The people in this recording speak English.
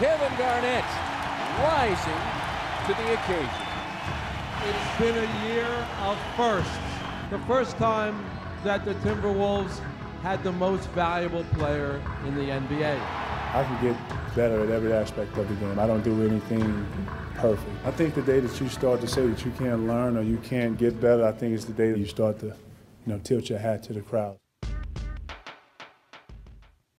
Kevin Garnett rising to the occasion. It's been a year of firsts. The first time that the Timberwolves had the most valuable player in the NBA. I can get better at every aspect of the game. I don't do anything perfect. I think the day that you start to say that you can't learn or you can't get better, I think it's the day that you start to, you know, tilt your hat to the crowd.